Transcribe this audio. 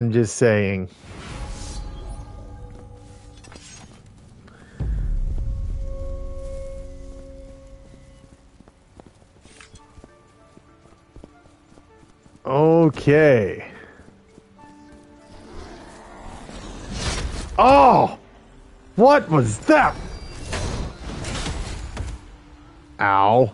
I'm just saying. Okay. Oh! What was that? Ow.